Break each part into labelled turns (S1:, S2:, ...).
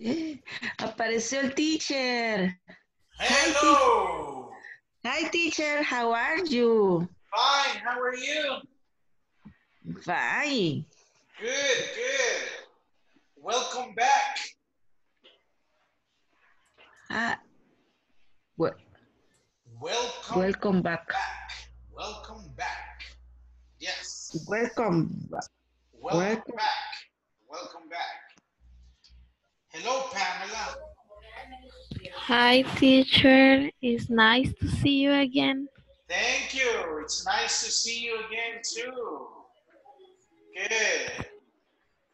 S1: Apareció el teacher.
S2: Hello.
S1: Hi, teacher. How are you?
S2: Fine. How are you?
S1: Fine.
S2: Good, good. Welcome back.
S1: Ah, well,
S2: Welcome,
S1: welcome back.
S2: back. Welcome back. Yes.
S1: Welcome. back.
S2: Welcome,
S1: Welcome.
S2: back. Welcome back. Hello, Pamela.
S3: Hi, teacher. It's nice to see you again.
S2: Thank you. It's nice to see you again, too. Good.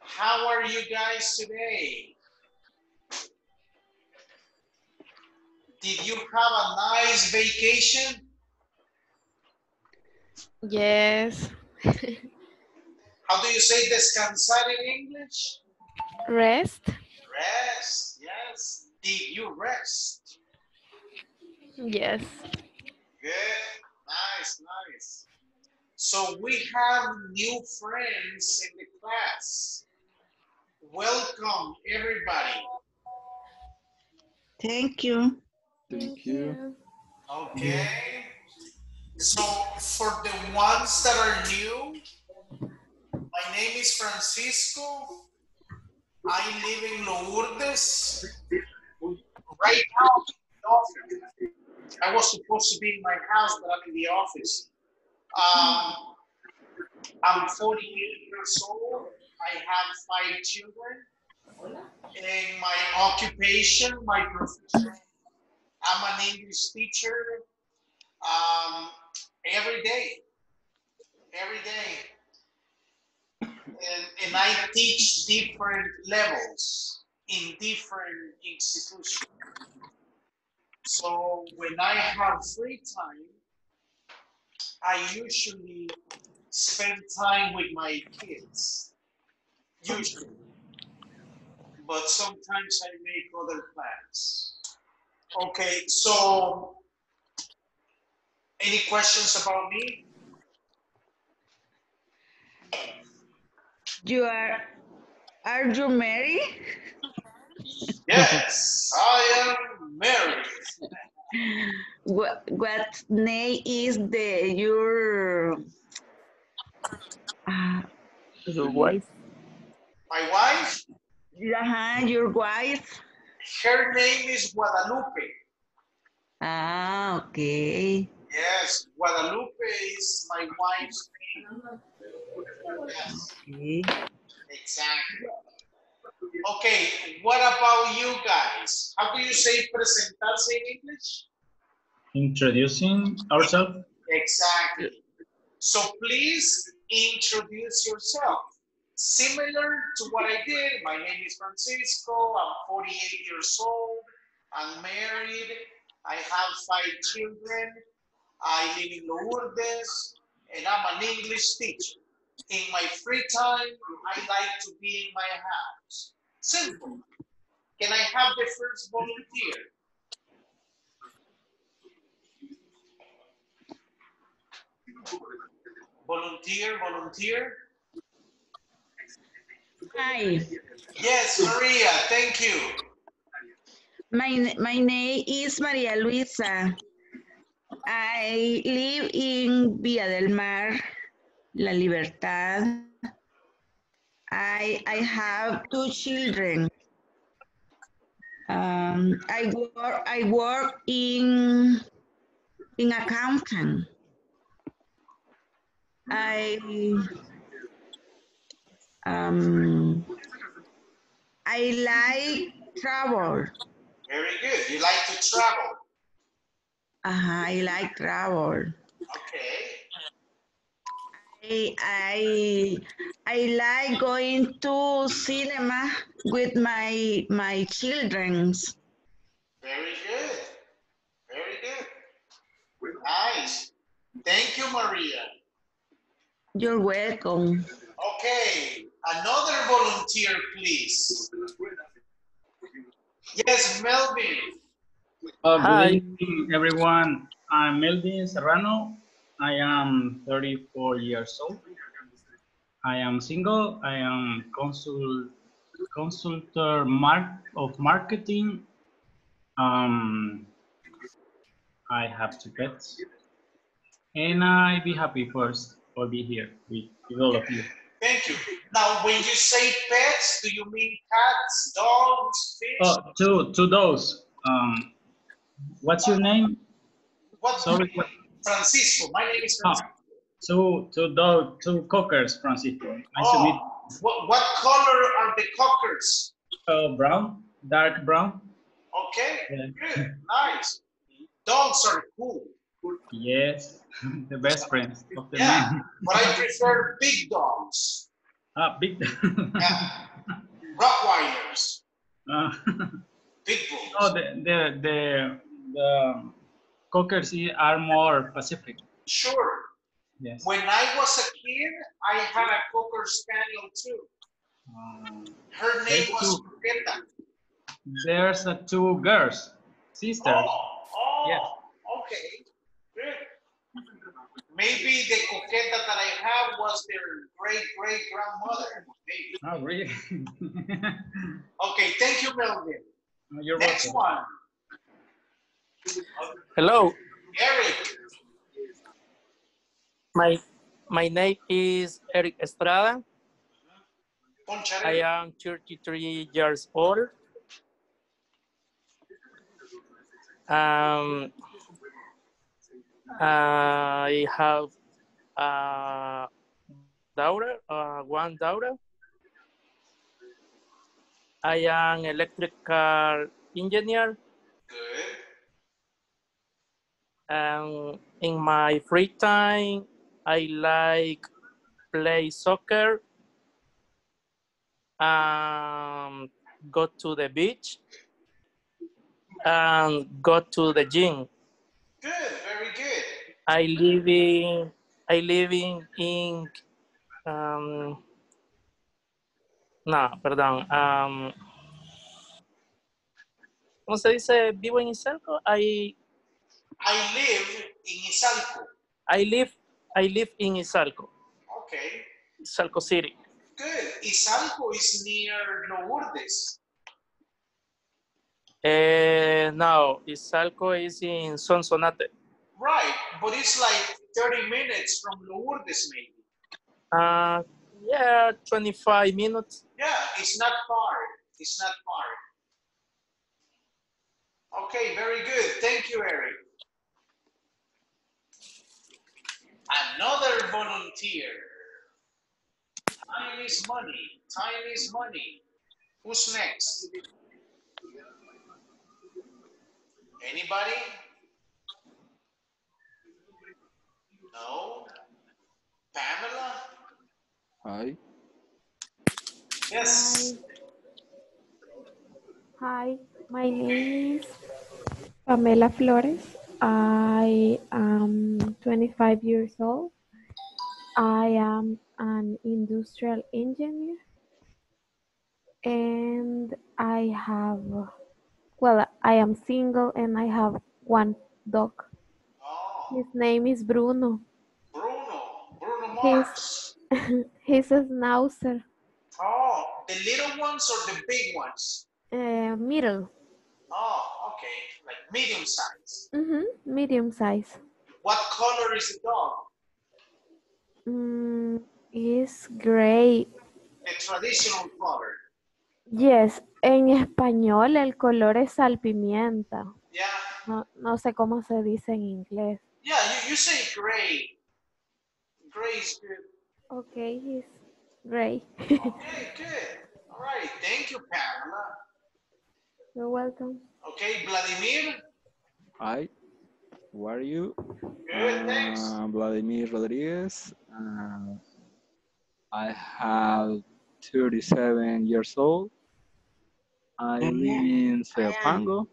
S2: How are you guys today? Did you have a nice vacation?
S3: Yes.
S2: How do you say descansar in English?
S3: Rest?
S2: Rest, yes. Did you rest?
S3: Yes.
S2: Good, nice, nice. So we have new friends in the class. Welcome, everybody.
S1: Thank you.
S4: Thank you.
S2: Okay. So for the ones that are new, my name is Francisco. I live in Lourdes. Right now, I'm in the office. I was supposed to be in my house, but I'm in the office. Um, I'm 48 years old. I have five children. And my occupation, my profession, I'm an English teacher um, every day. Every day. And, and I teach different levels in different institutions. So when I have free time, I usually spend time with my kids. Usually. But sometimes I make other plans. Okay, so any questions about me?
S1: You are, are you married?
S2: Yes, I am married.
S1: What, what name is the, your, uh,
S4: Your wife?
S2: My wife,
S1: uh your wife?
S2: her name is Guadalupe.
S1: Ah, okay.
S2: Yes, Guadalupe is my wife's name. Yes,
S1: okay.
S2: exactly. Okay, what about you guys? How do you say presentarse in English?
S5: Introducing ourselves.
S2: Exactly. So please introduce yourself. Similar to what I did, my name is Francisco, I'm 48 years old, I'm married, I have five children, I live in Lourdes, and I'm an English teacher. In my free time, I like to be in my house. Simple. Can I have the first volunteer? Volunteer, volunteer.
S1: Hi,
S2: Yes, Maria, thank you.
S1: my, my name is Maria Luisa. I live in Villa del Mar, La Libertad. I, I have two children. Um, I work, I work in, in accounting. I, um, I like travel.
S2: Very good. You like to travel.
S1: Uh, I like travel.
S2: Okay.
S1: I, I I like going to cinema with my my childrens.
S2: Very good. Very good. Nice. Thank you, Maria.
S1: You're welcome.
S2: Okay. Another volunteer, please. Yes, Melvin.
S5: Uh,
S4: Hi.
S5: Evening, everyone. I'm Melvin Serrano. I am 34 years old. I am single. I am consul consultor mark of marketing. Um, I have two pets, and I be happy first for be here with, with all of you.
S2: Thank you. Now, when you say pets, do you mean cats, dogs, fish?
S5: Oh, to to those. Um, what's your name?
S2: what?
S5: Sorry. What,
S2: Francisco. My name is
S5: oh,
S2: Francisco.
S5: to to those two cockers, Francisco. Nice to meet.
S2: Oh, what, what color are the cockers?
S5: Uh, brown, dark brown.
S2: Okay,
S5: Yeah.
S2: good, nice. Dogs are cool,
S5: Yes, the best friends of the
S2: Yeah.
S5: man.
S2: but I prefer big dogs.
S5: Ah, big.
S2: Yeah. Rottweilers,
S5: Uh,
S2: big bulls.
S5: no, the the the the cockers are more Pacific.
S2: Sure.
S5: Yes.
S2: When I was a kid, I had a cocker spaniel too.
S5: Um,
S2: Her name was. Coqueta.
S5: there's uh, two girls, sisters.
S2: Oh, oh,
S5: Yeah.
S2: okay, good. Maybe the coqueta that I have was their great great grandmother. Maybe.
S5: Oh, really?
S2: Okay, thank you, Melvin.
S5: You're
S2: Next
S5: welcome.
S2: one,
S6: Hello,
S2: Eric.
S6: my my name is Eric Estrada. I am 33 years old. Um, I have a daughter, uh, one daughter. I am electrical engineer.
S2: Good.
S6: And in my free time, I like play soccer, um, go to the beach, and go to the gym.
S2: Good. Very good.
S6: I live in I live in, in um, no, perdón. Um, ¿Cómo se dice? Vivo en Izalco. I
S2: I live in Izalco.
S6: I live I live in Izalco,
S2: Okay.
S6: Izalco City.
S2: Good. Izalco is near Lourdes.
S6: Uh, no, Izalco is in Sonsonate.
S2: Right, but it's like 30 minutes from Lourdes, maybe.
S6: Uh, yeah, 25 minutes.
S2: Yeah, it's not far. It's not far. Okay, very good. Thank you, Eric. Another volunteer. Time is money. Time is money. Who's next? Anybody? No? Pamela?
S4: Hi.
S2: Yes.
S3: Hi, my name is Pamela Flores. I am 25 years old. I am an industrial engineer and I have, well, I am single and I have one dog.
S2: Oh,
S3: His name is Bruno.
S2: Bruno. Bruno
S3: He's-
S2: Mars.
S3: He's a schnauzer,
S2: Oh, the little ones or the big ones?
S3: uh, middle,
S2: Oh, okay. Like medium size.
S3: Hmm medium size.
S2: What color is the dog?
S3: Mm, is gray.
S2: The traditional color.
S3: Yes, en español el color es salpimienta.
S2: Yeah.
S3: No, no sé cómo se dice en inglés.
S2: Yeah, you, you say gray. Gray is good.
S3: Okay, he's gray.
S2: Okay, good. All right. Thank you, Pamela.
S3: You're welcome.
S2: Okay, Vladimir.
S4: Hi. How are you?
S2: Good, thanks.
S4: Uh, Vladimir Rodriguez. Uh, I have 37 years old. I live in Soyapango.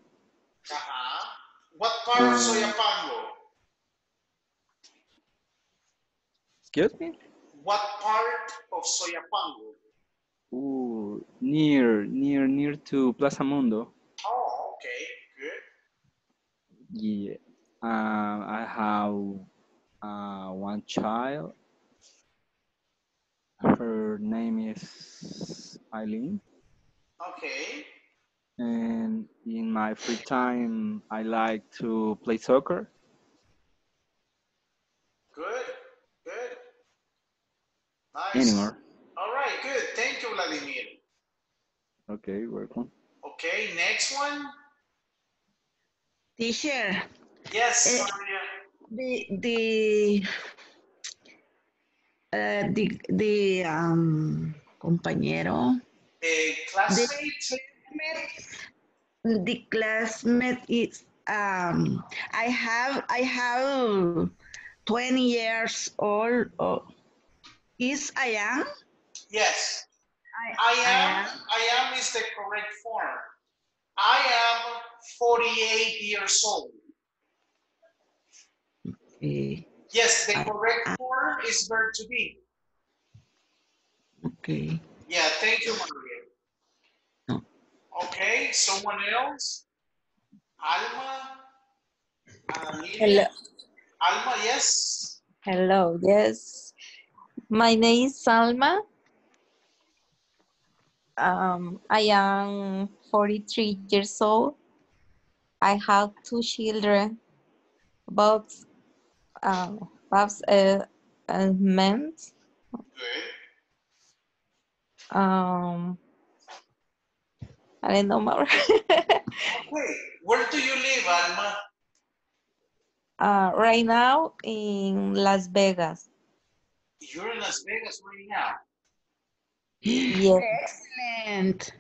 S2: Uh-huh. What part of
S4: Uh,
S2: Soyapango?
S4: Excuse me?
S2: What part of Soyapango?
S4: Ooh, near, near, near to Plaza Mundo.
S2: Oh, okay, good.
S4: Yeah. Um, I have uh, one child. Her name is Eileen.
S2: Okay.
S4: And in my free time, I like to play soccer.
S2: Good. Good. Nice.
S4: Anymore.
S2: All right. Good. Thank you, Vladimir.
S4: Okay, welcome.
S2: Okay. Next one.
S1: Teacher,
S2: Yes, Maria.
S1: the the uh, the the um compañero
S2: A classmate.
S1: the classmate is um I have I have 20 years old oh, is I am
S2: Yes.
S1: I,
S2: I am. I am is the correct form. I am 48 years old.
S1: okay,
S2: Yes, the correct
S1: I-
S2: form is verb to be.
S1: okay.
S2: Yeah, thank you, Maria.
S1: No.
S2: Okay, someone else? Alma? Amelia?
S7: Hello.
S2: Alma, yes?
S7: Hello, yes. My name is Salma. Um, I am 43 years old. I have two children, both, uh, both uh, uh, men.
S2: Good.
S7: Um, I don't know more.
S2: Okay, where do you live, Alma?
S7: uh, right now in Las Vegas.
S2: You're in Las Vegas right now.
S7: Yes.
S1: Excellent.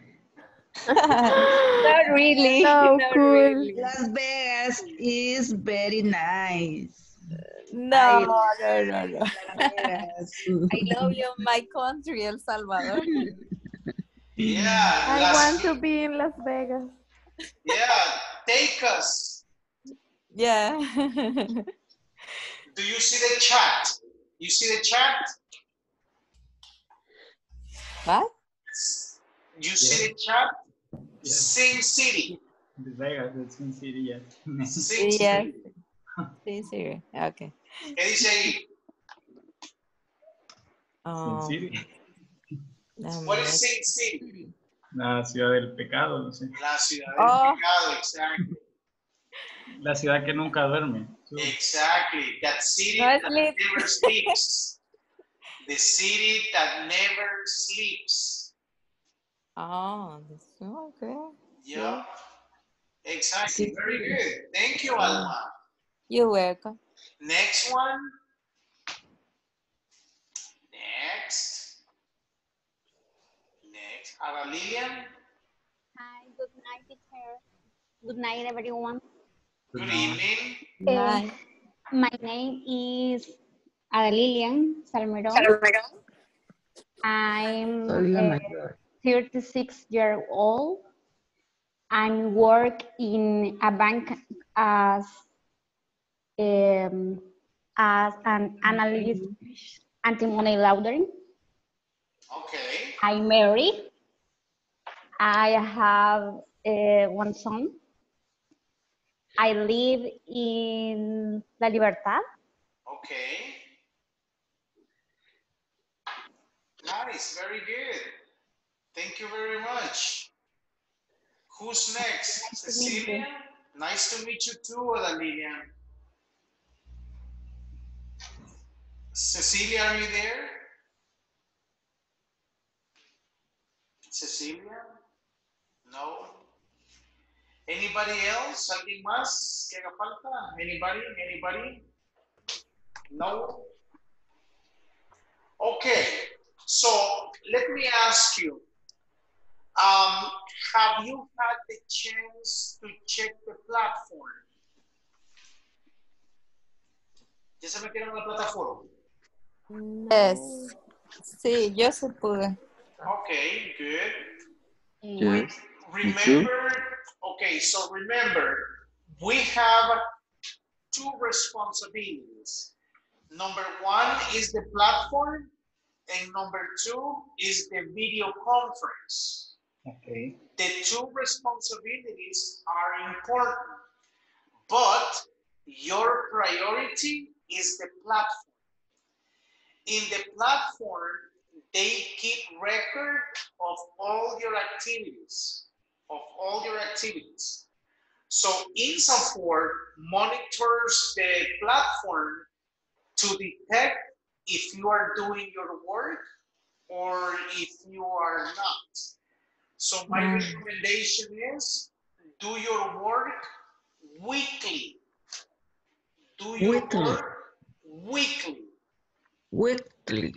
S7: Not really.
S3: So
S7: not
S3: cool.
S7: really.
S1: Las Vegas is very nice.
S7: No, no, no, no.
S1: Vegas.
S7: I love you, my country, El Salvador.
S2: Yeah,
S3: I
S2: Las
S3: want to be in Las Vegas.
S2: Yeah, take us.
S7: Yeah.
S2: Do you see the chat? You see the chat?
S7: what?
S2: You see the chat?
S5: Yes.
S2: Sing City.
S5: The Vegas, the Sin City, yes.
S2: Sing
S7: Yes.
S2: City.
S7: Sí, sí. Okay.
S2: ¿Qué dice ahí?
S5: Sin
S7: Um,
S5: City.
S7: um,
S2: What is Sing City?
S5: La ciudad del pecado, no sé.
S2: La ciudad del
S7: Oh.
S2: pecado, exactly.
S5: La ciudad que nunca duerme.
S2: Exactly. That city
S7: No
S2: that
S7: sleep.
S2: never sleeps. The city that never sleeps.
S7: Oh, that's- okay.
S2: Yeah. Exactly.
S1: Sí.
S2: Very good. Thank you, Alma.
S7: You're welcome.
S2: Next one. Next. Next. Ada Lilian.
S8: Hi, good night, teacher. Good night, everyone.
S2: Good evening.
S7: Bye.
S8: My name is Ada Lilian Salmerón. Salmerón. I'm
S1: Soy la
S8: uh,
S1: mayor.
S8: 36 years old and work in a bank as um, as an analyst anti-money laundering.
S2: Okay.
S8: I'm married. I have uh, one son. I live in La Libertad.
S2: Okay. Nice. Very good. Thank you very much. Who's next?
S8: Nice to.
S2: Cecilia? Nice to meet you too, Ada Cecilia, are you there? Cecilia? No. Anybody else? ¿Alguien más que haga falta? Anybody? Anybody? No? Okay, so let me ask you. Um, have you had the chance to check the platform? ¿Ya se metieron en la plataforma?
S7: Yes. Sí, yo se pude.
S2: Okay, good.
S4: Yes.
S2: Remember, okay, so remember, we have two responsibilities. Number one is the platform, and number two is the video conference.
S5: Okay.
S2: The two responsibilities are important, but your priority is the platform. In the platform, they keep record of all your activities, of all your activities. So INSAFORP monitors the platform to detect if you are doing your work or if you are not. So my
S1: Mm.
S2: recommendation is do your work weekly. Do your
S1: Weekly.
S2: work weekly.
S1: Weekly.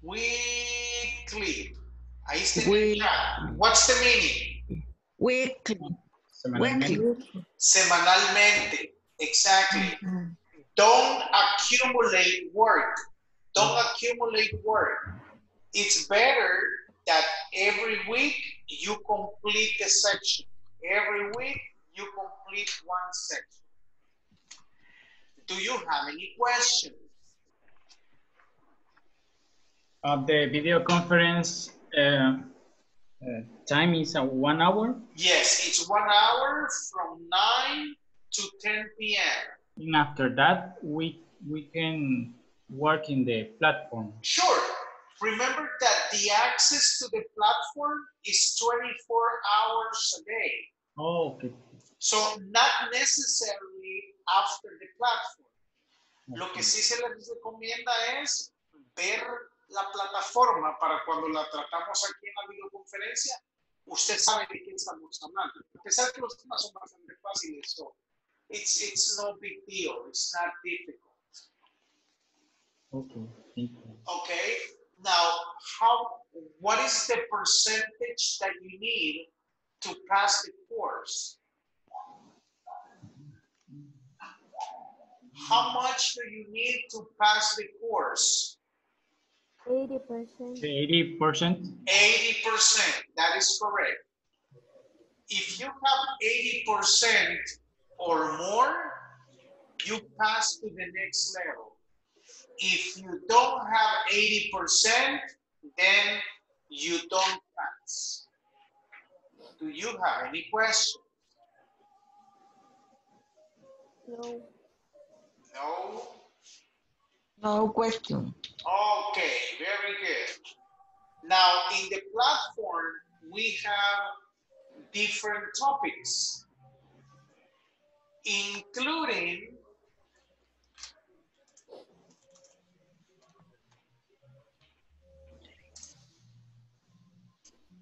S2: Weekly. Ahí está en el What's the meaning?
S1: Weekly.
S5: Semanalmente.
S1: Weekly.
S2: Semanalmente. Exactly. Don't accumulate work. Don't accumulate work. It's better that every week you complete a section. Every week you complete one section. Do you have any questions?
S5: Uh, the video conference uh, uh, time is uh, one hour.
S2: Yes, it's one hour from 9 to 10 p.m.
S5: And after that, we we can work in the platform.
S2: Sure. Remember that the access to the platform is 24 hours a day.
S5: Oh, okay.
S2: So not necessarily after the platform. Lo que sí se les recomienda es ver la plataforma para cuando la tratamos aquí en la videoconferencia, usted sabe de qué estamos hablando. A pesar que los temas son bastante fáciles, so it's, it's no big deal, it's not difficult.
S5: Okay.
S2: Okay, now how, what is the percentage that you need to pass the course? How much do you need to pass the course?
S3: 80%.
S5: Eighty percent.
S2: 80%, that is correct. If you have 80% or more, you pass to the next level. If you don't have 80%, then you don't pass. Do you have any questions?
S3: No.
S2: No?
S1: No question.
S2: Okay, very good. Now, in the platform, we have different topics, including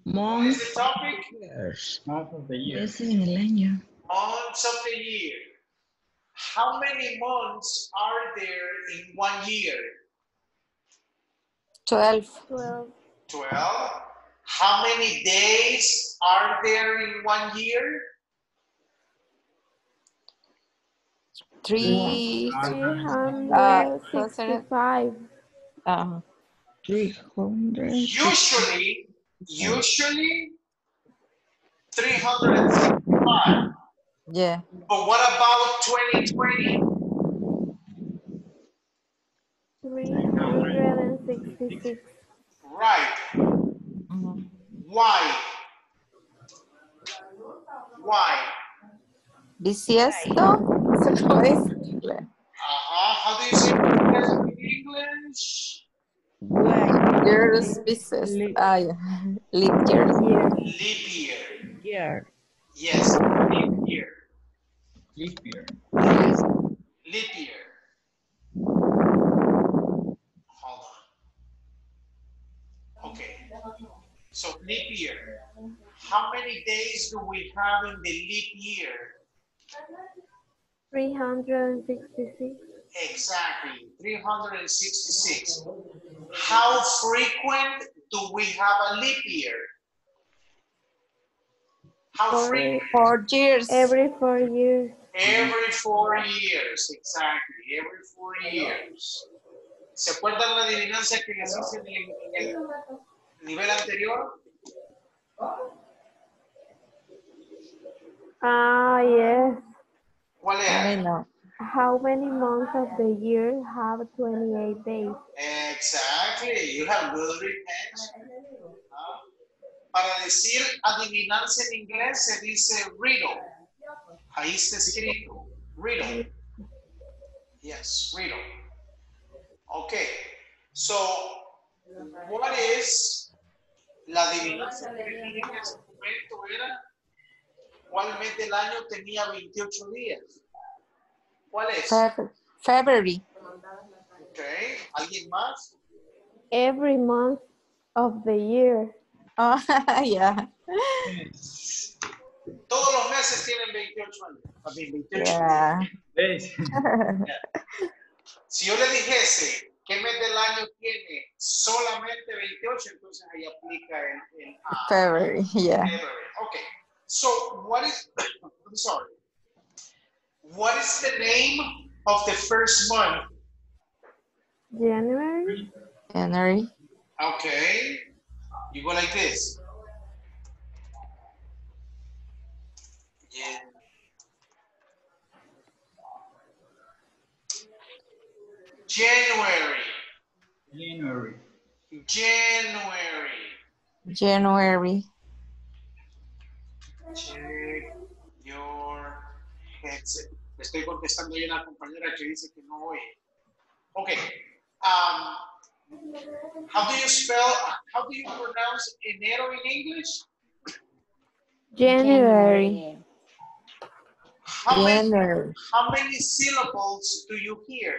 S2: what
S1: Months,
S2: is the topic?
S1: years.
S5: Month of the year.
S1: Es en el año.
S2: Months of the year. How many months are there in one year?
S7: 12.
S3: 12.
S2: 12. How many days are there in one year?
S7: 3. Uh,
S3: 365.
S7: uh,
S1: 300.
S2: Usually, usually 365.
S7: yeah.
S2: But what about 2020?
S3: 366.
S2: Right.
S7: Mhm.
S2: Why? Why?
S7: Bisiesto. ¿Cómo es?
S2: Uh-huh. How do you say it in English?
S1: Why?
S7: Years bisiesto. Ah, yeah. Leap years.
S3: Year.
S2: Leap year.
S1: Year.
S2: Yes, leap year.
S5: Leap year.
S2: Leap year. Hold on. Okay. So leap year. How many days do we have in the leap year?
S3: 366.
S2: Exactly, 366. How frequent do we have a leap year? How
S3: Four.
S2: frequent?
S7: Four years.
S3: Every four years.
S2: Every four years, exactly, every four years. ¿Se acuerdan la adivinanza que les hice en el, en el nivel anterior?
S3: Ah, yes.
S2: ¿Cuál
S7: I
S2: era?
S7: know.
S3: How many months of the year have 28 days?
S2: Exactly, you have good retention. Para decir adivinanza en inglés se dice riddle. Ahí está escrito, riddle. Yes, riddle. Okay, so What is la adivinanza en ese momento era cuál mes del año tenía 28 días? ¿Cuál es?
S7: Feb- February.
S2: Ok, ¿alguien más?
S3: Every month of the year.
S7: Oh, yeah.
S2: Todos los meses tienen 28 años. También 28
S7: Yeah.
S5: ¿Ves?
S2: Si yo le dijese qué mes del año tiene solamente 28, entonces ahí aplica el, el ah,
S7: February. Yeah.
S2: February. Okay. So what is I'm sorry. What is the name of the first month?
S3: January.
S7: January.
S2: Okay. You go like this. Yeah. January.
S5: January.
S2: January.
S7: January.
S2: Check your headset. Le estoy contestando a una compañera que dice que no oye. Okay. Um, how do you spell, how do you pronounce enero in English?
S3: January.
S2: How many,
S7: January.
S2: how many syllables do you hear?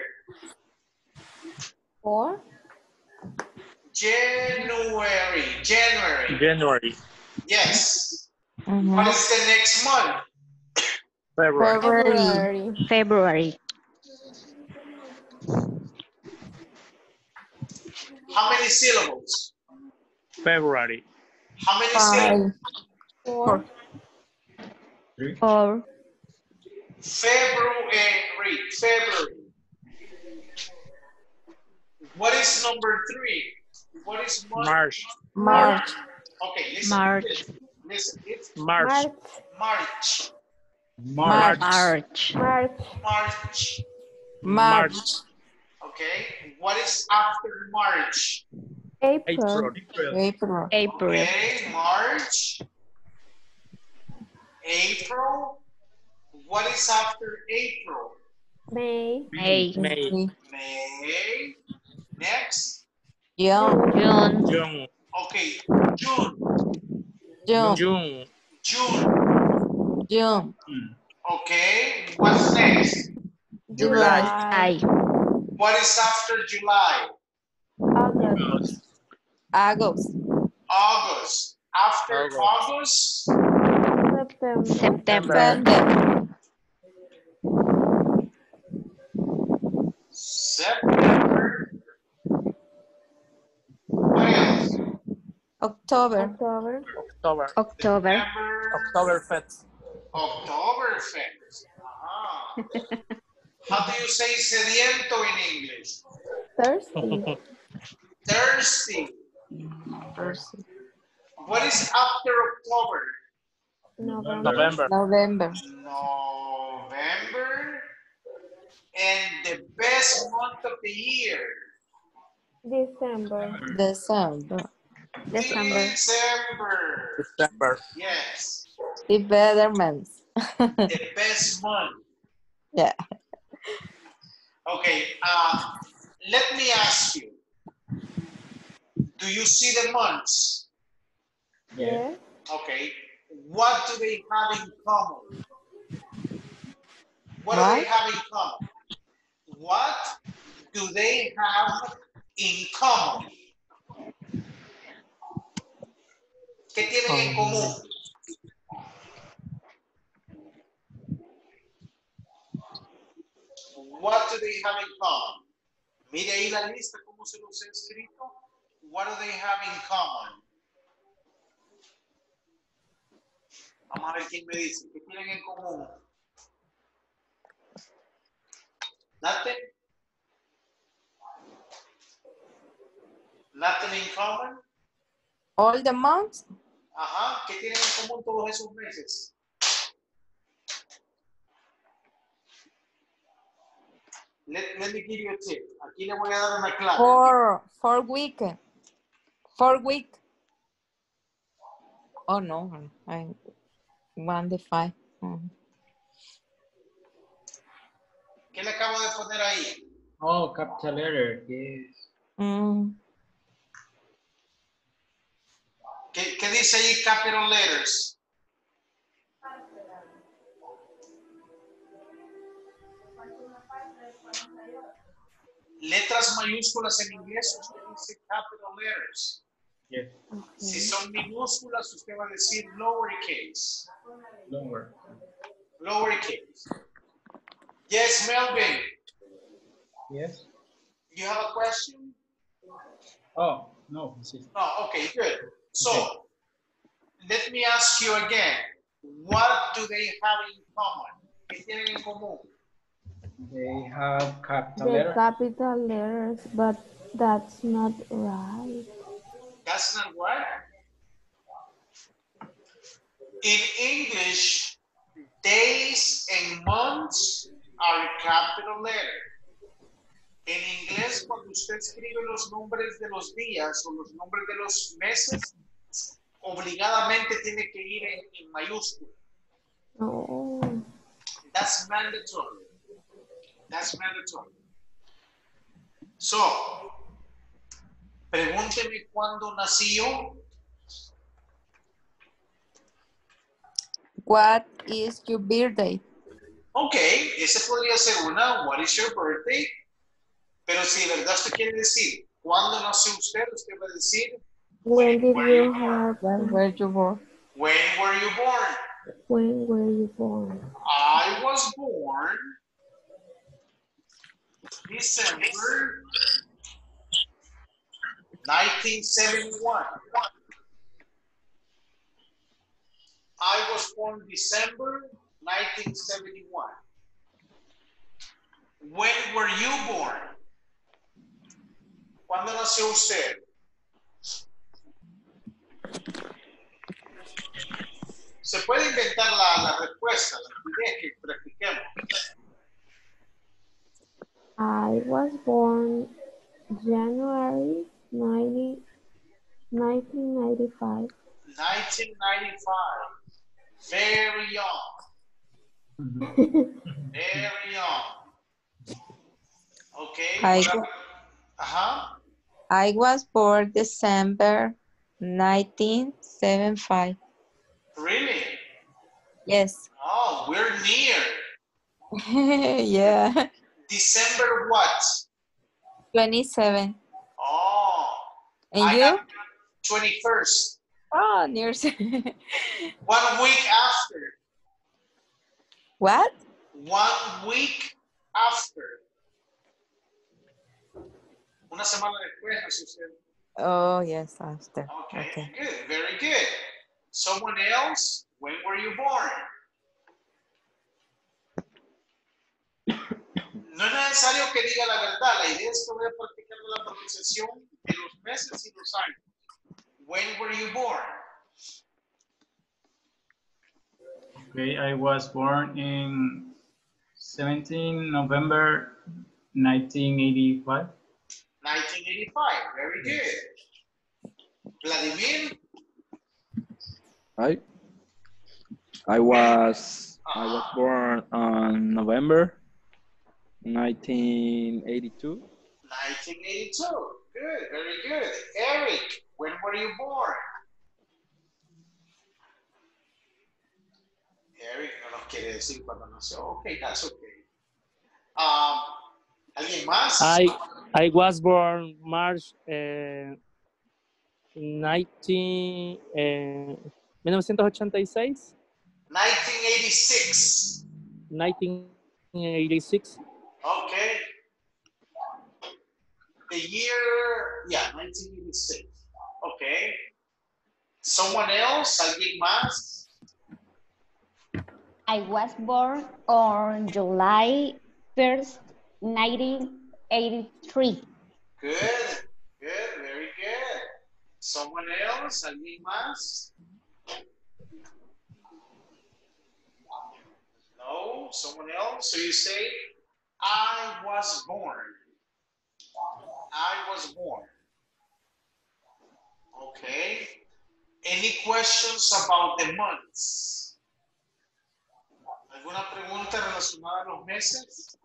S3: Four.
S2: January. January.
S6: January,
S2: Yes.
S7: Mhm.
S2: What is the next month?
S6: February,
S7: February.
S8: February.
S2: How many syllables?
S6: February,
S2: How many syllables?
S7: Five.
S3: Four.
S8: Four.
S2: February. February. What is number three? What is month?
S6: March,
S7: March.
S2: Okay, listen.
S8: March.
S2: to this. Listen, it's
S6: March,
S3: March.
S2: March.
S7: March.
S8: March.
S3: March.
S2: March.
S7: March.
S2: Okay. What is after March?
S3: April.
S6: April,
S7: April.
S8: April.
S2: Okay, March. April. What is after April?
S3: May.
S8: May.
S6: May,
S2: May. Next.
S7: June.
S8: June.
S6: June,
S2: Okay, June.
S7: June.
S6: June,
S2: June.
S7: June.
S2: Okay. What's next?
S7: July.
S8: July.
S2: What is after July?
S3: August.
S7: August.
S2: August. After
S6: August.
S2: August?
S3: September.
S8: September.
S7: September.
S2: September. What else?
S7: October.
S3: October.
S6: October,
S8: October.
S2: September.
S6: October Fest,
S2: Oktoberfest. Ajá. Uh-huh. How do you say sediento in English?
S3: Thirsty.
S2: Thirsty. What is after October?
S3: November.
S6: November,
S7: November.
S2: November. And the best month of the year.
S3: December.
S7: December.
S8: December.
S2: December.
S6: December,
S2: Yes.
S7: The betterments.
S2: The best month.
S7: Yeah.
S2: Okay. Uh, let me ask you. Do you see the months?
S3: Yeah.
S2: Okay. What do they have in common? What do they have in common? What do they have in common? ¿Qué tienen en común? What do they have in common? Mire ahí la lista, cómo se los he escrito. What do they have in common? Vamos a ver quién me dice. ¿Qué tienen en común? Nothing? Nothing in common?
S7: All the months.
S2: Ajá. ¿Qué tienen en común todos esos meses? Let, let me give you a tip. Aquí le voy a dar una clave.
S7: For, for week. For week. Oh, no. I, one de five. Uh -huh.
S2: ¿Qué le acabo de poner ahí?
S5: Oh, capital letter. Yes.
S7: Mm.
S2: ¿Qué, ¿Qué dice ahí capital letters? Letras mayúsculas en inglés, usted dice capital letters.
S5: Yes.
S2: Si son minúsculas, usted va a decir lowercase.
S5: Lower.
S2: Lowercase. Yes, Melvin,
S5: Yes.
S2: you have a question?
S5: Oh, no. sí.
S2: Oh, okay, good. So, let me ask you again. What do they have in common? ¿Qué tienen en común?
S5: They have capital
S3: The
S5: letter.
S3: capital letters, but that's not right.
S2: That's not what? In English, days and months are capital letter. En inglés, cuando usted escribe los nombres de los días o los nombres de los meses, obligadamente tiene que ir en, en mayúscula.
S3: Oh,
S2: That's mandatory. That's mandatory. So, pregúnteme cuándo nació.
S7: What is your birthday?
S2: Ok, ese podría ser una, what is your birthday? Pero si de verdad usted quiere decir, ¿cuándo nació usted? Usted va a decir,
S3: when did
S2: were you
S3: you
S2: born?
S3: have,
S7: When were you born?
S2: When were you born?
S3: when were you born?
S2: I was born December 1971. I was born December 1971. When were you born? ¿Cuándo nació usted? Se puede inventar la, la respuesta, la idea que practiquemos.
S3: I was born January 90, 1995.
S2: 1995. Very young. Very young. Okay.
S7: I
S2: what
S7: go-
S2: ab- Ajá.
S7: I was born December 1975.
S2: Really?
S7: Yes.
S2: Oh, we're near.
S7: yeah.
S2: December what?
S7: 27.
S2: Oh.
S7: And
S2: I
S7: you?
S2: 21st.
S7: Oh, near.
S2: One week after.
S7: what?
S2: One week after. Una semana después.
S7: Oh, yes, after.
S2: Okay,
S7: Okay.
S2: good, very good. Someone else, when were you born? No es necesario que diga la verdad, la idea es a practicar la pronunciación de los meses y los años. When were you born?
S5: Okay, I was born in 17 November 1985.
S2: 1985, very good. Vladimir,
S4: I I was I was born on November 1982.
S2: 1982, good, very good. Eric, when were you born? Eric no nos quiere decir cuándo nació. Okay, that's okay. Um, ¿Alguien más?
S6: I I was born March eh, 19, eh, 1986,
S2: 1986.
S6: 1986.
S2: Okay. The year, yeah, 1986. Okay. Someone else? ¿Alguien más?
S8: I was born on July 1st, 1983.
S2: Good, good, very good. Someone else? ¿Alguien más? No, someone else? So you say, I was born. I was born. Okay. Any questions about the months? ¿Alguna pregunta relacionada a los meses?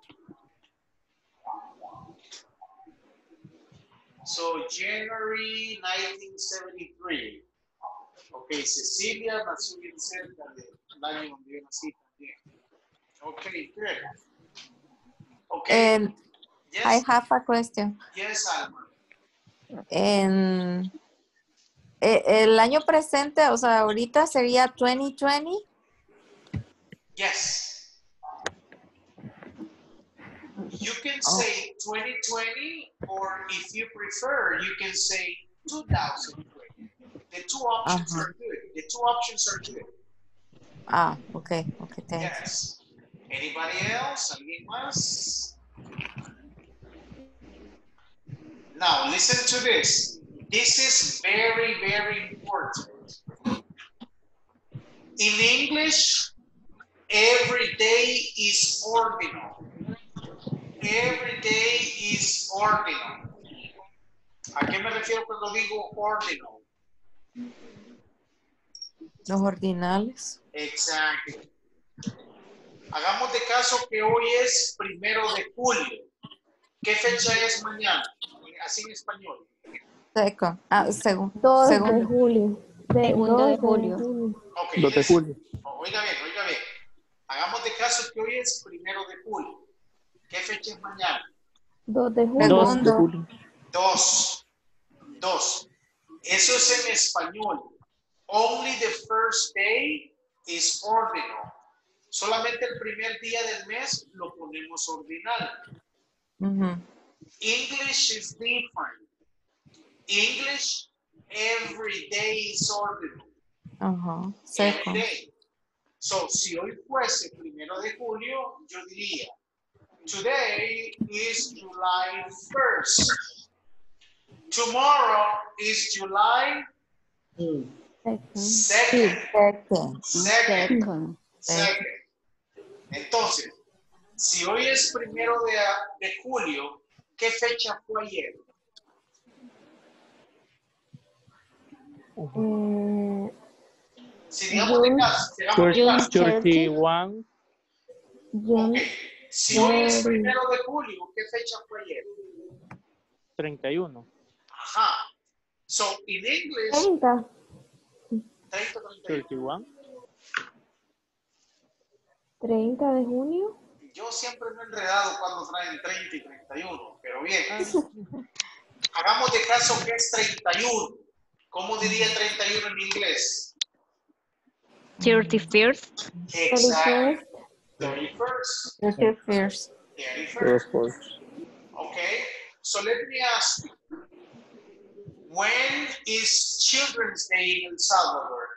S2: So January 1973. Ok, Cecilia nació bien cerca del año donde yo nací también. Ok, good. Ok,
S7: And
S2: yes,
S7: I have a question.
S2: yes, Alma.
S7: En eh, el año presente, o sea, ahorita sería 2020.
S2: Yes. You can
S7: Oh.
S2: say 2020, or if you prefer, you can say 2020. The two options are good. The two options are good.
S7: Ah, okay, okay, thank you.
S2: Yes. Anybody else? ¿Alguien más? Now, listen to this. This is very, very important. In English, every day is ordinal. Every day is ordinal. ¿A qué me refiero cuando digo ordinal?
S7: Los ordinales.
S2: Exacto. Hagamos de caso que hoy es primero de julio. ¿Qué fecha es mañana? Así en español.
S7: Second. Ah, segundo.
S3: 2 de
S7: Segundo.
S3: julio. De,
S8: Segundo
S3: 2
S8: de julio.
S2: Ok,
S4: 2 de julio.
S2: Oiga bien, oiga bien. Hagamos de caso que hoy es primero de julio. ¿Qué fecha es mañana?
S3: 2 de julio.
S6: Dos.
S7: Segundo.
S4: julio.
S2: Dos. Dos. Eso es en español. Only the first day is ordinal. Solamente el primer día del mes lo ponemos ordinal. English is different. English, every day is ordinal.
S7: Ajá.
S2: Every
S7: Second.
S2: day. So, si hoy fuese primero de julio, yo diría, today is July 1st. Tomorrow is July
S3: Second.
S2: 2nd.
S7: Second.
S2: Second.
S8: Second.
S2: Second. Entonces, si hoy es primero de, de julio, ¿qué fecha fue ayer? Si digamos de caso, digamos de
S6: Thir-
S2: caso,
S6: 31,
S3: June
S2: ok. Si hoy es primero de julio, ¿qué fecha fue ayer?
S6: 31.
S2: Ajá. So, in English,
S3: 30.
S2: 30, 31.
S6: 31.
S3: 30 de junio.
S2: Yo siempre me he enredado cuando traen 30 y 31, pero bien. Hagamos de caso que es 31. ¿Cómo diría 31 en inglés?
S8: 31st.
S2: Exacto.
S3: 31st.
S2: 31st.
S7: Thirty-first.
S2: 31st. Okay. So let me ask you. When is Children's Day in El Salvador?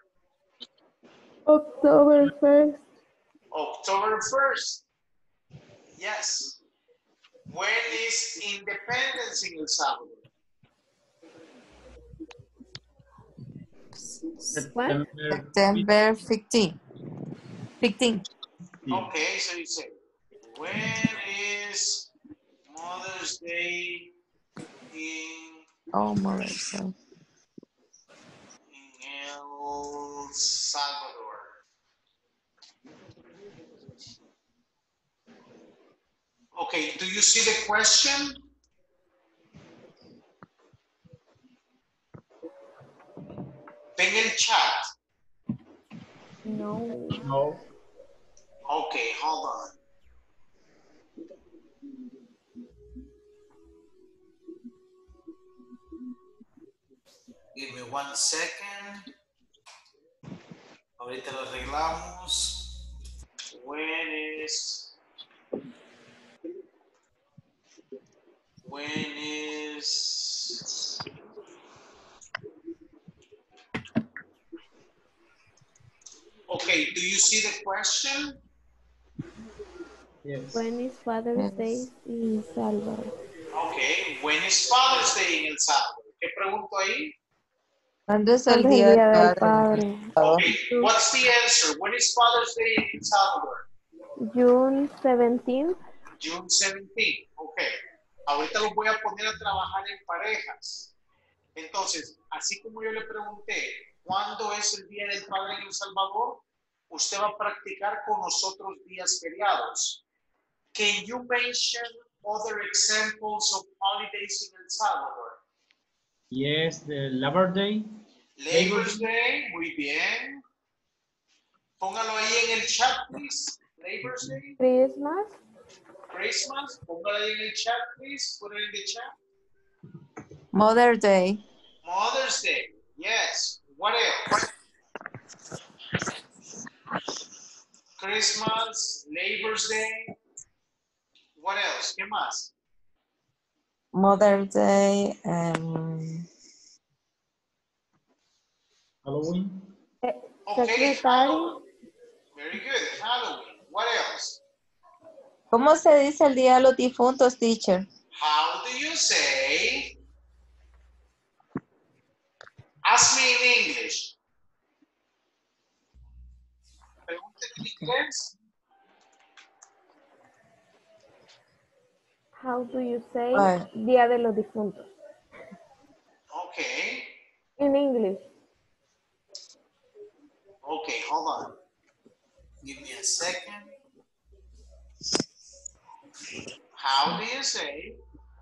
S3: October 1st.
S2: October 1st. Yes. When is Independence in El Salvador?
S5: September
S7: September 15. 15.
S2: Okay, so you say, when is Mother's Day in,
S7: Oh, mother. so-
S2: in El Salvador? Okay, do you see the question? Ven el chat.
S3: No.
S5: No.
S2: Okay, hold on. Give me one second. Ahorita lo arreglamos. When is when is Okay, do you see the question?
S5: Yes.
S3: When is Father's Day in Salvador?
S2: Okay, when is Father's Day en El Salvador? ¿Qué pregunto ahí?
S7: ¿Cuándo es el día del
S3: día del
S7: padre?
S3: padre?
S2: Okay, what's the answer? When is Father's Day in El Salvador?
S3: June 17th.
S2: June 17th. Ok. Ahorita los voy a poner a trabajar en parejas. Entonces, así como yo le pregunté, ¿cuándo es el Día del Padre en El Salvador? Usted va a practicar con nosotros días feriados. Can you mention other examples of holidays in El Salvador?
S5: Yes, the Labor Day.
S2: Labor's Day, muy bien. Póngalo ahí en el chat, please. Labor's Day,
S3: Christmas,
S2: Christmas, póngalo ahí en el chat, please. Put it in the chat.
S7: Mother Day.
S2: Mother's Day, yes. What else? Christmas, Labor's Day. What else? ¿Qué más?
S7: Mother Day. Um,
S5: Halloween.
S2: Okay,
S3: Secretary.
S2: Halloween. Very good. Halloween. What else?
S7: ¿Cómo se dice el Día de los Difuntos, teacher?
S2: How do you say? Ask me in English. Pregúnteme en inglés.
S3: how do you say
S7: Right.
S3: Día de los Difuntos?
S2: Okay.
S3: In English.
S2: Okay, hold on. Give me a second. How do you say?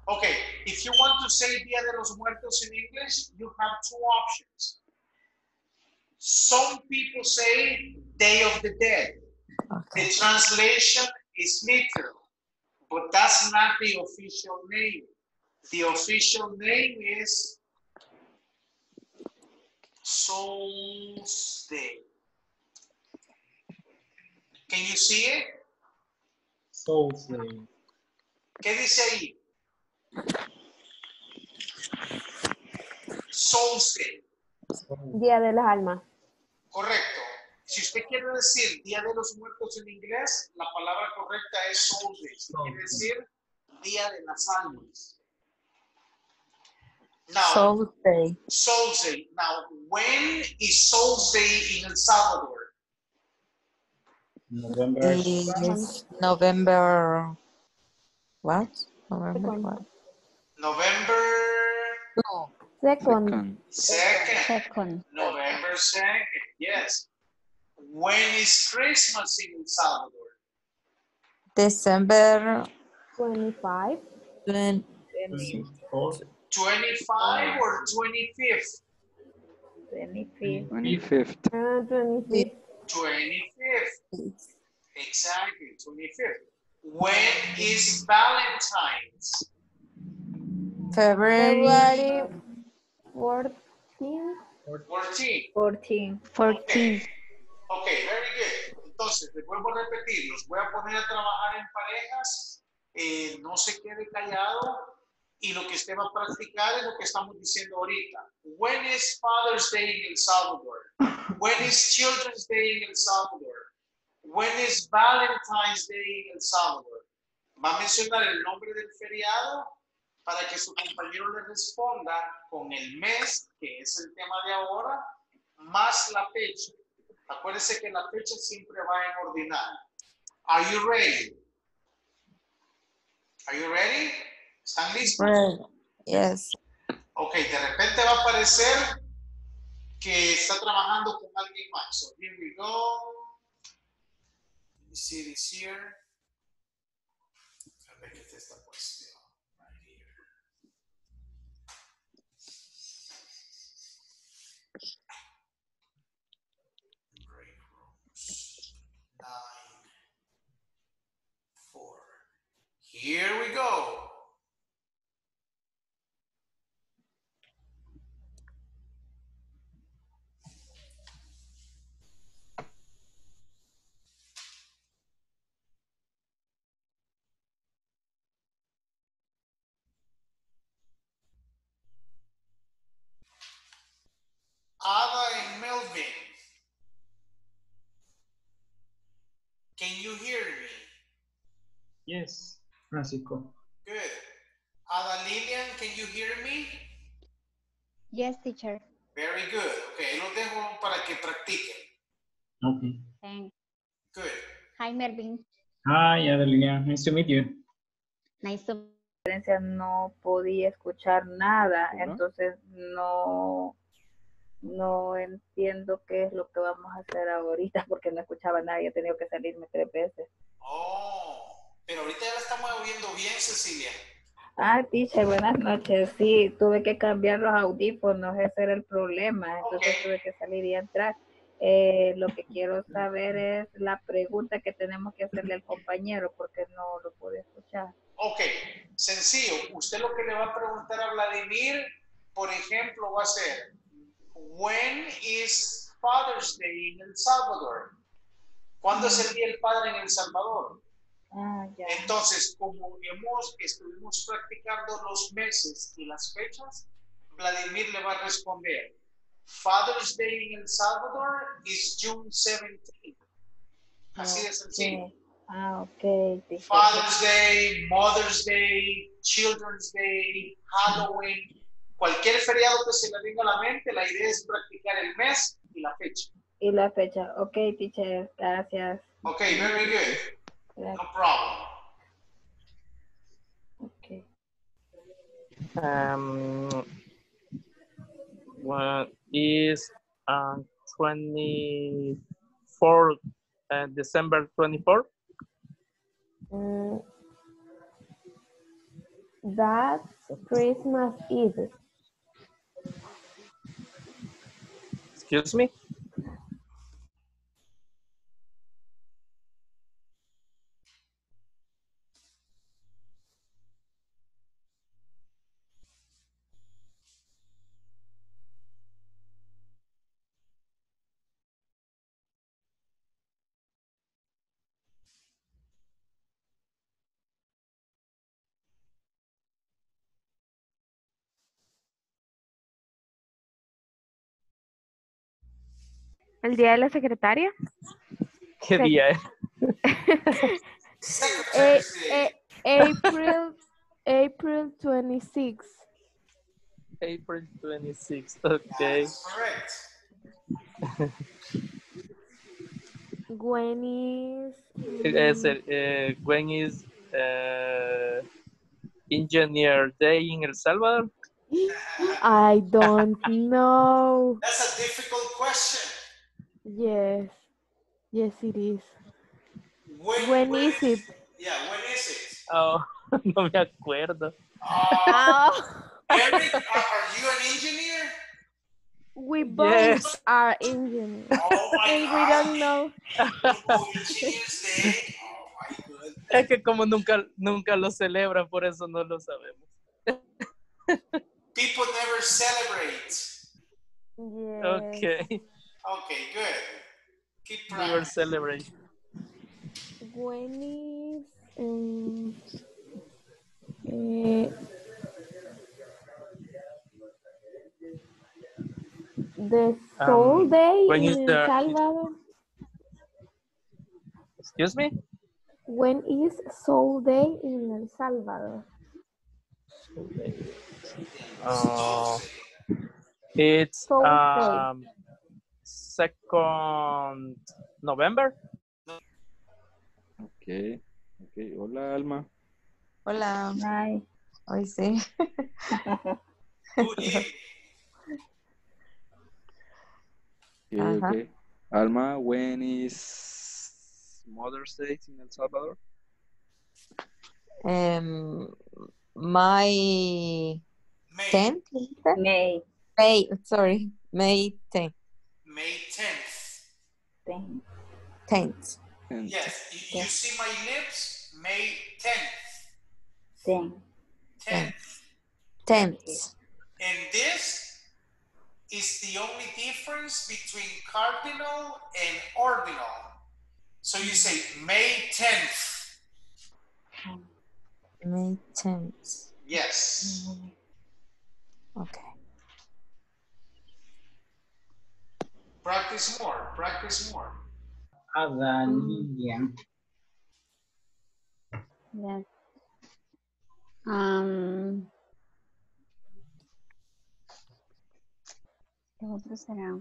S2: Okay, if you want to say Dia de los Muertos in English, you have two options. Some people say Day of the Dead. The translation is literal, but that's not the official name. The official name is Souls Day. Can you see it?
S5: Souls Day.
S2: ¿Qué dice ahí? Souls Day.
S3: Día de las Almas.
S2: Correcto. Si usted quiere decir Día de los Muertos en inglés, la palabra correcta es Souls Day. Si quiere decir Día de las Almas. Now,
S7: Day.
S2: Souls Day. Now, when is Souls Day in El Salvador?
S5: November.
S7: Is November. What? November
S3: Second.
S7: what?
S2: November
S7: No.
S3: Second,
S2: second.
S8: Second.
S2: November second. Yes. When is Christmas in El Salvador?
S7: December
S3: 25,
S7: 20.
S5: 24.
S2: 25 or 25th?
S4: 25th.
S3: uh, 25th.
S2: 25th. Exactly, 25th. When is Valentine's?
S7: February.
S3: February 14,
S2: 14.
S8: 14.
S2: 14. Ok, very good. Entonces, les vuelvo a repetir, los voy a poner a trabajar en parejas, eh, no se quede callado y lo que usted va a practicar es lo que estamos diciendo ahorita. When is Father's Day in El Salvador? When is Children's Day in El Salvador? When is Valentine's Day in El Salvador? Va a mencionar el nombre del feriado para que su compañero le responda con el mes, que es el tema de ahora, más la fecha. Acuérdese que la fecha siempre va en ordinal. Are you ready? Are you ready? ¿Están listos?
S7: Right. Yes.
S2: Ok, de repente va a aparecer que está trabajando con alguien más. So here we go. Me see this here. Right here. Break rooms. Nine. Four. Here we go.
S5: Yes, Francisco.
S2: Good. Ada Lilian, can you hear me?
S8: Yes, teacher.
S2: Very good. Okay, los dejo para que practiquen.
S5: Okay.
S8: Thanks.
S2: Good.
S8: Hi, Melvin.
S5: Hi, Adelia. Nice to meet you.
S8: Nice to
S9: conferencia no podía escuchar nada,
S4: Bueno.
S9: entonces no, no entiendo qué es lo que vamos a hacer ahorita porque no escuchaba nada y he tenido que salirme tres veces.
S2: Oh, pero ahorita ya la estamos oyendo bien, Cecilia.
S9: Ah, teacher, buenas noches. Sí, tuve que cambiar los audífonos, ese era el problema. Entonces tuve que salir y entrar. Eh, lo que quiero saber es la pregunta que tenemos que hacerle al compañero porque no lo pude escuchar.
S2: Ok, sencillo. Usted lo que le va a preguntar a Vladimir, por ejemplo, va a ser, when is Father's Day en El Salvador? ¿Cuándo es el Día del Padre en El Salvador?
S9: Ah, ya.
S2: Entonces, como hemos, estuvimos practicando los meses y las fechas, Vladimir le va a responder, Father's Day en El Salvador is June 17. Así de sencillo.
S9: Ok. Ah, ok.
S2: Father's Day, Mother's Day, Children's Day, Halloween, cualquier feriado que se le venga a la mente, la idea es practicar el mes y la fecha.
S9: Y la fecha. Ok, teacher, gracias.
S2: Ok, very good.
S9: Gracias.
S2: No problem.
S9: Ok.
S6: Um, what is um, 24 uh, December 24?
S3: Mm, that's Christmas Eve.
S6: Excuse me?
S3: El día de la secretaria.
S6: ¿Qué
S3: Sí.
S6: día es?
S3: Eh,
S2: Day.
S3: eh, April, April 26.
S6: April 26. Okay.
S2: That's correct.
S3: When is
S6: Es el, eh, when is uh, Engineer Day in El Salvador?
S3: I don't know.
S2: That's a difficult question.
S3: Yes. Yes, it is.
S2: When,
S3: When is it?
S2: Yeah, when is it?
S6: Oh, no me acuerdo.
S2: Uh,
S3: Oh,
S2: Eric, are, are you an engineer?
S3: we both
S6: Yes.
S3: are engineers.
S2: Oh my
S3: And we
S2: God.
S3: don't know.
S2: Oh. Oh.
S6: Es que como nunca, nunca lo celebran, por eso no lo sabemos.
S2: People never celebrate.
S3: Yes.
S6: Okay,
S2: Okay, good. Keep
S6: we were
S2: practicing.
S6: celebrating.
S3: When is um, eh, the Soul
S6: Um,
S3: Day
S6: when is
S3: in
S6: the-
S3: El Salvador?
S6: Excuse me?
S3: When is Soul Day in El Salvador?
S6: Uh, it's
S3: Soul Day.
S6: Second November.
S4: Ok, ok. Hola, Alma.
S7: Hola.
S9: Ay.
S7: Hoy sí.
S2: Good evening.
S4: Ok,
S7: Ajá.
S4: ok. Alma, when is Mother's Day in El Salvador?
S7: Um, my
S2: May,
S7: 10th,
S9: May.
S7: May, sorry, May 10th.
S2: May 10th.
S9: Ten.
S7: 10th.
S2: Yes, you, you see my lips? May 10th.
S9: Ten.
S2: 10th.
S7: 10th.
S2: And this is the only difference between cardinal and ordinal. So you say May 10th.
S7: May 10th.
S2: Yes.
S7: Okay.
S2: Practice more. Practice more.
S5: Ada Lilian.
S8: Yes. Um, ¿Qué otro será?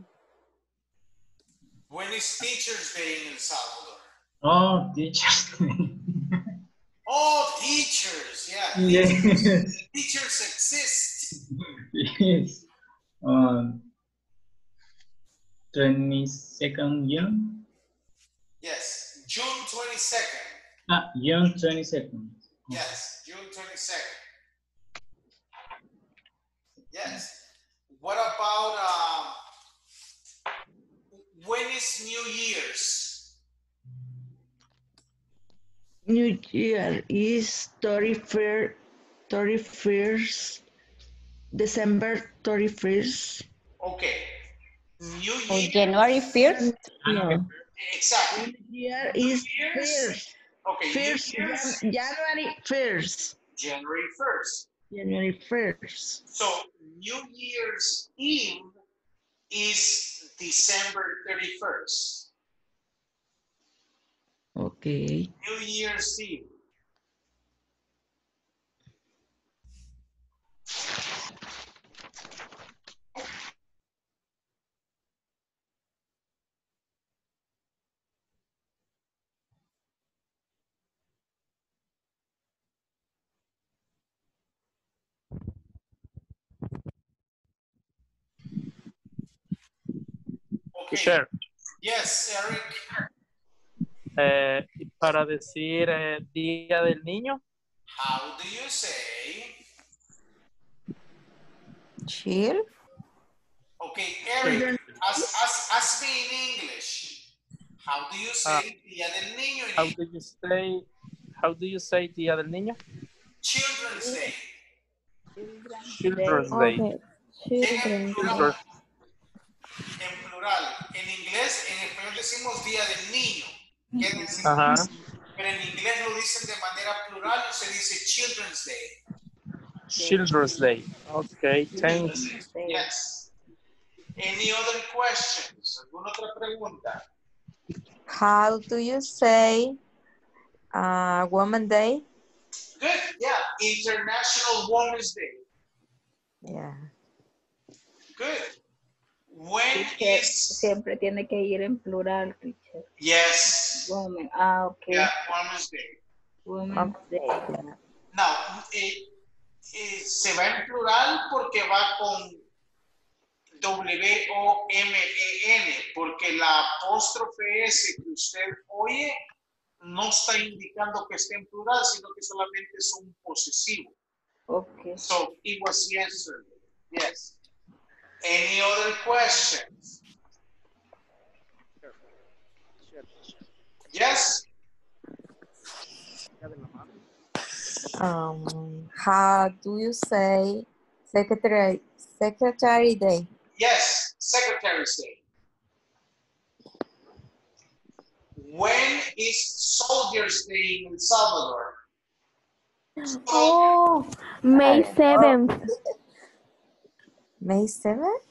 S2: When is Teacher's Day in El Salvador?
S5: Oh, teachers.
S2: Oh, teachers. Yeah.
S5: yes.
S2: Teachers exist.
S5: yes. Um, 22nd June?
S2: Yes. June 22nd.
S5: Ah, June 22nd.
S2: Yes. June 22nd. Yes. What about um, when is New Year's?
S1: New Year is 31st, 31st, December 31st.
S2: Okay. New
S8: Or
S2: Year.
S8: January 1st?
S1: No.
S2: Exactly.
S1: New Year is
S2: Year's?
S1: first.
S2: Okay. New
S1: First,
S2: Year's,
S1: Jan- January 1st.
S2: January 1st.
S1: January 1st.
S2: So New Year's Eve is December 31st.
S1: Okay.
S2: New Year's Eve. Okay. Yes, Eric.
S6: eh, para decir eh, Día del Niño,
S2: How do you say?
S7: Chill.
S2: Okay, Eric, ask, ask, ask me in English. How do you say Día del Niño in
S6: how do you say, how do you say Día del Niño?
S2: Children's Day.
S6: Children's Day.
S3: Okay.
S2: En
S3: Children.
S2: plural. En plural. En inglés, en español decimos Día del Niño. Quédense.
S6: Ajá.
S2: Pero en inglés lo dicen de manera plural y se dice Children's Day.
S6: Children's Day. Okay, thanks.
S2: Yes. Any other questions? ¿Alguna otra pregunta?
S7: How do you say uh, Woman Day?
S2: Good. Yeah. International Women's Day.
S7: Yeah.
S2: Good. When
S9: Teacher,
S2: is
S9: siempre tiene que ir en plural, teacher.
S2: yes?
S9: Woman. Ah, ok.
S2: Yeah, Women's Day.
S9: Women's Day.
S7: Yeah.
S2: Now, eh, eh, se va en plural porque va con W-O-M-E-N, porque la apóstrofe S que usted oye no está indicando que esté en plural, sino que solamente es un posesivo.
S9: Ok.
S2: So, it was yesterday. Yes. Any other questions? Yes?
S7: Um, how do you say Secretary Secretary Day?
S2: Yes, Secretary's Day. When is Soldiers Day in El Salvador?
S3: Oh, May 7th.
S7: May 7th?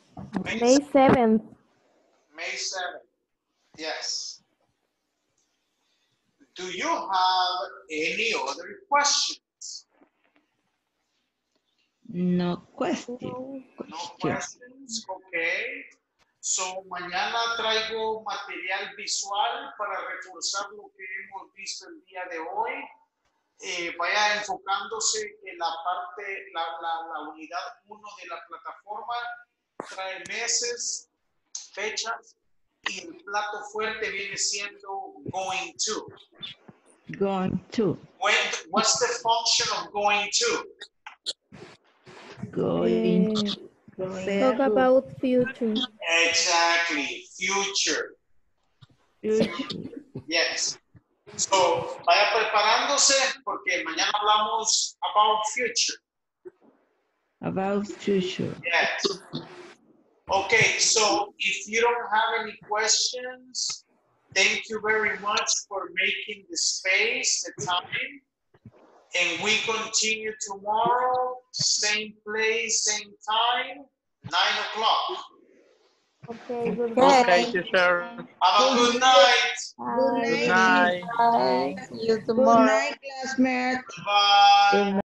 S3: May 7th.
S2: May 7th. Yes. Do you have any other questions?
S1: No question.
S2: No
S1: Question.
S2: questions? Okay. So, mañana traigo material visual para reforzar lo que hemos visto el día de hoy. Eh, vaya enfocándose en la parte, la, la, la unidad 1 de la plataforma. Trae meses, fechas y el plato fuerte viene siendo going to.
S1: Going to.
S2: When, what's the function of going to?
S1: Going
S3: Eh,
S1: to.
S3: talk about future.
S2: Exactly, future.
S1: Future.
S2: Yes. So, vaya preparándose porque mañana hablamos about future.
S1: About future.
S2: Yes. Okay, so if you don't have any questions, thank you very much for making the space, the time. And we continue tomorrow, same place, same time, nine o'clock.
S3: Okay, good
S6: Okay, teacher.
S2: Have a good night.
S6: Good night.
S7: Bye. See you
S1: Good night, classmate.
S2: Bye.
S1: Good